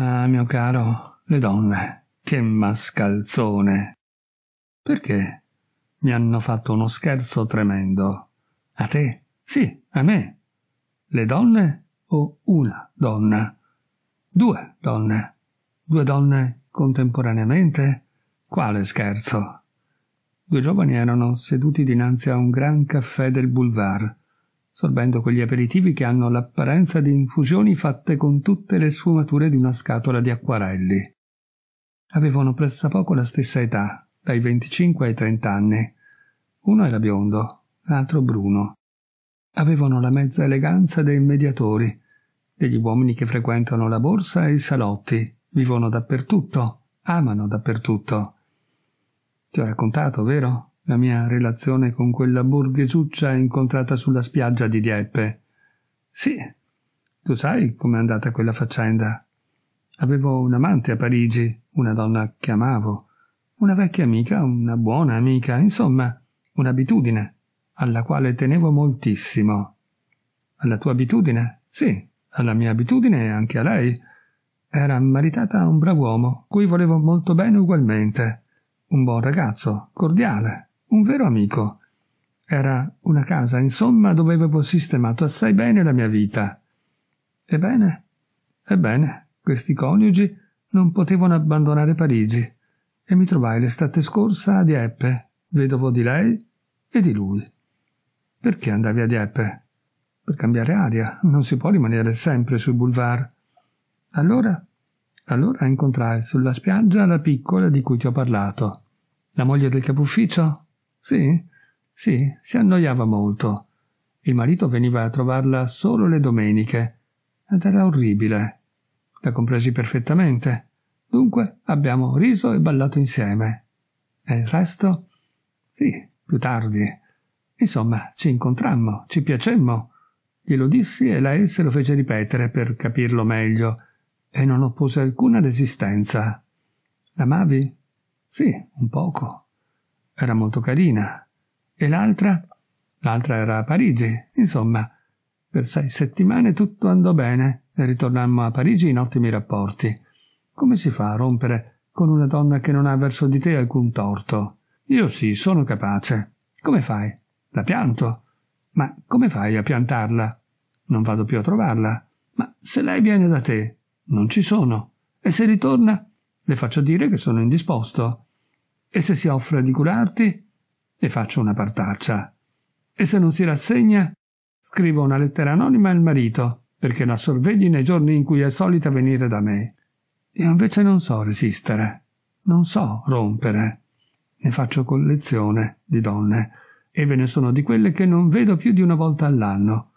Ah, mio caro, le donne, che mascalzone. Perché? Mi hanno fatto uno scherzo tremendo. A te? Sì, a me. Le donne o una donna? Due donne. Due donne contemporaneamente? Quale scherzo? Due giovani erano seduti dinanzi a un gran caffè del boulevard, sorbendo quegli aperitivi che hanno l'apparenza di infusioni fatte con tutte le sfumature di una scatola di acquarelli. Avevano pressappoco la stessa età, dai 25 ai 30 anni. Uno era biondo, l'altro bruno. Avevano la mezza eleganza dei mediatori, degli uomini che frequentano la borsa e i salotti, vivono dappertutto, amano dappertutto. Ti ho raccontato, vero? La mia relazione con quella borghesuccia incontrata sulla spiaggia di Dieppe. Sì, tu sai com'è andata quella faccenda. Avevo un amante a Parigi, una donna che amavo, una vecchia amica, una buona amica, insomma, un'abitudine, alla quale tenevo moltissimo. Alla tua abitudine? Sì, alla mia abitudine e anche a lei. Era maritata a un brav'uomo, cui volevo molto bene ugualmente. Un buon ragazzo, cordiale, un vero amico. Era una casa, insomma, dove avevo sistemato assai bene la mia vita. Ebbene, ebbene, questi coniugi non potevano abbandonare Parigi e mi trovai l'estate scorsa a Dieppe, vedovo di lei e di lui. Perché andavi a Dieppe? Per cambiare aria, non si può rimanere sempre sui boulevard. Allora, allora incontrai sulla spiaggia la piccola di cui ti ho parlato. La moglie del capufficio? Sì, sì, si annoiava molto. Il marito veniva a trovarla solo le domeniche ed era orribile. La compresi perfettamente. Dunque abbiamo riso e ballato insieme. E il resto? Sì, più tardi. Insomma, ci incontrammo, ci piacemmo. Glielo dissi e lei se lo fece ripetere per capirlo meglio e non oppose alcuna resistenza. L'amavi? Sì, un poco. Era molto carina. E l'altra? L'altra era a Parigi. Insomma, per sei settimane tutto andò bene e ritornammo a Parigi in ottimi rapporti. Come si fa a rompere con una donna che non ha verso di te alcun torto? Io sì, sono capace. Come fai? La pianto. Ma come fai a piantarla? Non vado più a trovarla. Ma se lei viene da te, non ci sono. E se ritorna, le faccio dire che sono indisposto. E se si offre di curarti, le faccio una partaccia. E se non si rassegna, scrivo una lettera anonima al marito, perché la sorvegli nei giorni in cui è solita venire da me. Io invece non so resistere, non so rompere. Ne faccio collezione di donne, e ve ne sono di quelle che non vedo più di una volta all'anno,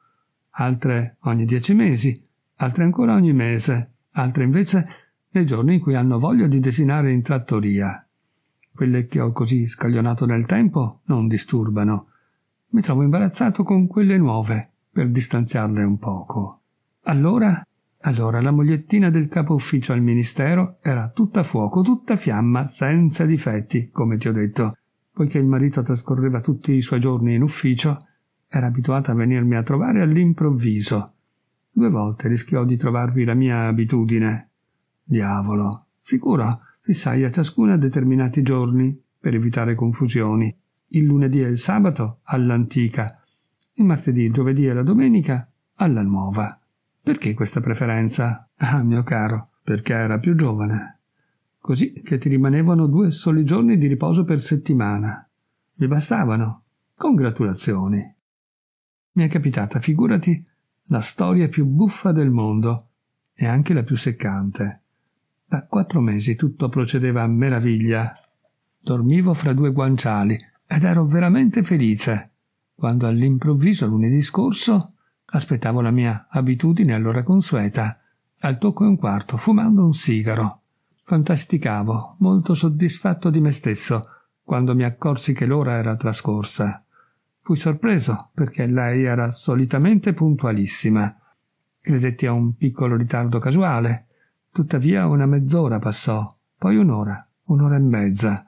altre ogni dieci mesi, altre ancora ogni mese, altre invece nei giorni in cui hanno voglia di desinare in trattoria. Quelle che ho così scaglionato nel tempo non disturbano. Mi trovo imbarazzato con quelle nuove, per distanziarle un poco. Allora, allora la mogliettina del capo ufficio al ministero era tutta fuoco, tutta fiamma, senza difetti, come ti ho detto. Poiché il marito trascorreva tutti i suoi giorni in ufficio, era abituata a venirmi a trovare all'improvviso. Due volte rischiò di trovarvi la mia abitudine. Diavolo, sicuro, fissai a ciascuna determinati giorni per evitare confusioni. Il lunedì e il sabato all'antica, il martedì, il giovedì e la domenica alla nuova. Perché questa preferenza? Ah, mio caro, perché era più giovane. Così che ti rimanevano due soli giorni di riposo per settimana. Mi bastavano. Congratulazioni. Mi è capitata, figurati, la storia più buffa del mondo e anche la più seccante. Da quattro mesi tutto procedeva a meraviglia. Dormivo fra due guanciali ed ero veramente felice, quando all'improvviso lunedì scorso aspettavo la mia abitudine all'ora consueta, al tocco e un quarto, fumando un sigaro. Fantasticavo, molto soddisfatto di me stesso, quando mi accorsi che l'ora era trascorsa. Fui sorpreso perché lei era solitamente puntualissima. Credetti a un piccolo ritardo casuale, Tuttavia una mezz'ora passò, poi un'ora, un'ora e mezza.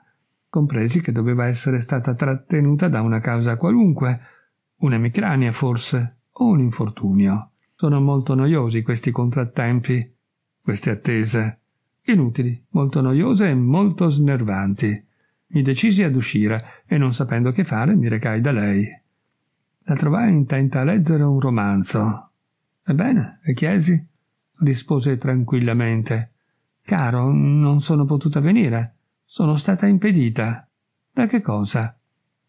Compresi che doveva essere stata trattenuta da una causa qualunque, un'emicrania forse, o un infortunio. Sono molto noiosi questi contrattempi. queste attese. Inutili, molto noiose e molto snervanti. Mi decisi ad uscire e non sapendo che fare mi recai da lei. La trovai intenta a leggere un romanzo. Ebbene, le chiesi? Rispose tranquillamente. Caro, non sono potuta venire. Sono stata impedita. Da che cosa?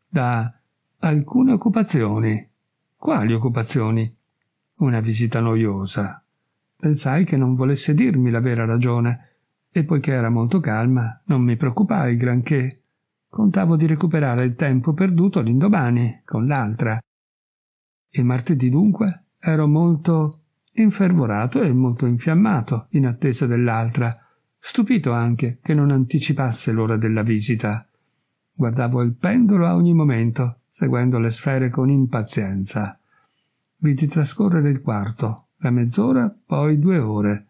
Da alcune occupazioni. Quali occupazioni? Una visita noiosa. Pensai che non volesse dirmi la vera ragione, e poiché era molto calma, non mi preoccupai granché. Contavo di recuperare il tempo perduto l'indomani con l'altra. Il martedì dunque ero molto infervorato e molto infiammato in attesa dell'altra, stupito anche che non anticipasse l'ora della visita. Guardavo il pendolo a ogni momento, seguendo le sfere con impazienza. Vidi trascorrere il quarto, la mezz'ora, poi due ore.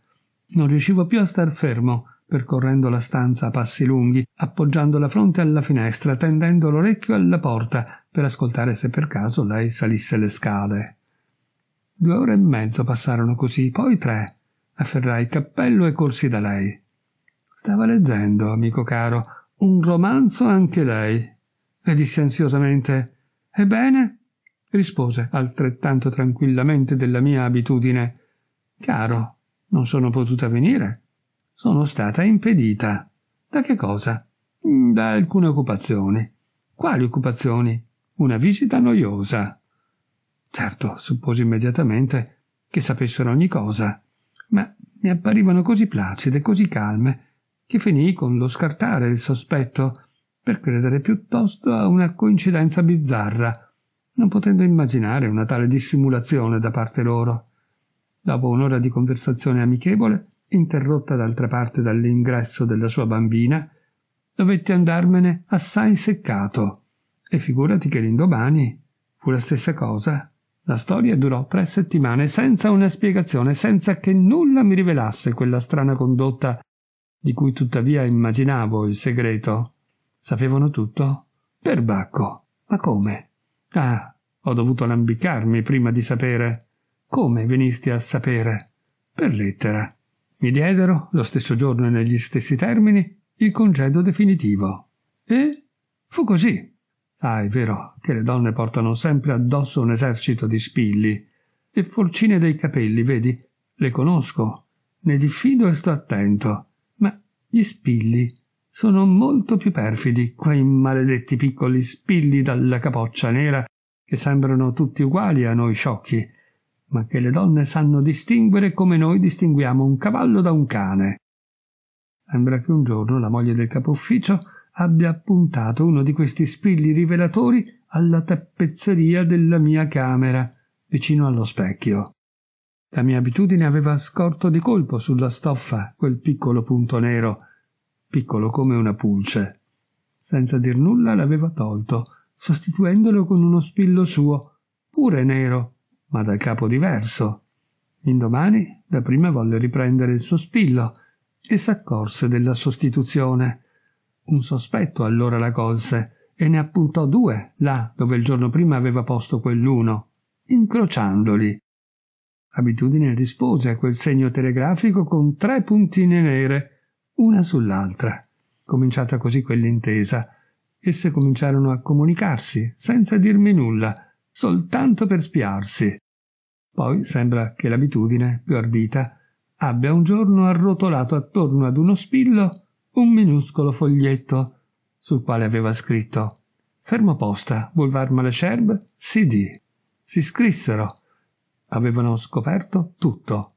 Non riuscivo più a star fermo, percorrendo la stanza a passi lunghi, appoggiando la fronte alla finestra, tendendo l'orecchio alla porta per ascoltare se per caso lei salisse le scale. Due ore e mezzo passarono così, poi tre. Afferrai il cappello e corsi da lei. Stava leggendo, amico caro, un romanzo anche lei. Le dissi ansiosamente Ebbene? rispose altrettanto tranquillamente della mia abitudine. Caro, non sono potuta venire. Sono stata impedita. Da che cosa? Da alcune occupazioni. Quali occupazioni? Una visita noiosa. Certo, supposi immediatamente che sapessero ogni cosa, ma mi apparivano così placide, così calme, che finii con lo scartare il sospetto per credere piuttosto a una coincidenza bizzarra, non potendo immaginare una tale dissimulazione da parte loro. Dopo un'ora di conversazione amichevole, interrotta d'altra parte dall'ingresso della sua bambina, dovetti andarmene assai seccato. E figurati che l'indomani fu la stessa cosa. La storia durò tre settimane senza una spiegazione, senza che nulla mi rivelasse quella strana condotta di cui tuttavia immaginavo il segreto. Sapevano tutto? Per Bacco. Ma come? Ah, ho dovuto lambicarmi prima di sapere. Come venisti a sapere? Per lettera. Mi diedero, lo stesso giorno e negli stessi termini, il congedo definitivo. E fu così. Ah, è vero che le donne portano sempre addosso un esercito di spilli. Le forcine dei capelli, vedi, le conosco, ne diffido e sto attento. Ma gli spilli sono molto più perfidi, quei maledetti piccoli spilli dalla capoccia nera che sembrano tutti uguali a noi sciocchi, ma che le donne sanno distinguere come noi distinguiamo un cavallo da un cane. Sembra che un giorno la moglie del capo ufficio abbia appuntato uno di questi spilli rivelatori alla tappezzeria della mia camera, vicino allo specchio. La mia abitudine aveva scorto di colpo sulla stoffa quel piccolo punto nero, piccolo come una pulce. Senza dir nulla l'aveva tolto, sostituendolo con uno spillo suo, pure nero, ma dal capo diverso. Indomani dapprima volle riprendere il suo spillo e s'accorse della sostituzione. Un sospetto allora la colse e ne appuntò due là dove il giorno prima aveva posto quell'uno, incrociandoli. Abitudine rispose a quel segno telegrafico con tre puntine nere, una sull'altra. Cominciata così quell'intesa, esse cominciarono a comunicarsi, senza dirmi nulla, soltanto per spiarsi. Poi sembra che l'abitudine, più ardita, abbia un giorno arrotolato attorno ad uno spillo un minuscolo foglietto sul quale aveva scritto Fermo posta, Boulevard Malesherbes, CD. Si scrissero. Avevano scoperto tutto.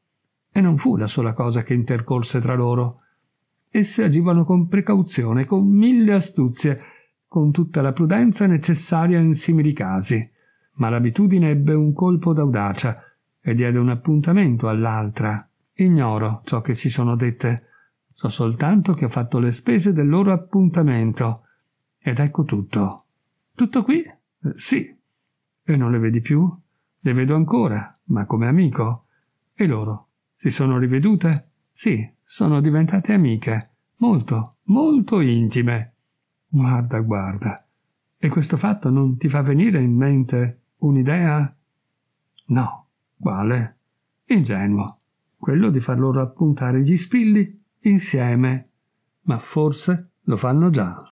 E non fu la sola cosa che intercorse tra loro. Esse agivano con precauzione, con mille astuzie, con tutta la prudenza necessaria in simili casi. Ma l'abitudine ebbe un colpo d'audacia e diede un appuntamento all'altra. Ignoro ciò che si sono dette So soltanto che ho fatto le spese del loro appuntamento. Ed ecco tutto. Tutto qui? Eh, sì. E non le vedi più? Le vedo ancora, ma come amico. E loro? Si sono rivedute? Sì, sono diventate amiche. Molto, molto intime. Guarda, guarda. E questo fatto non ti fa venire in mente un'idea? No. Quale? Ingenuo. quello di far loro appuntare gli spilli insieme, ma forse lo fanno già.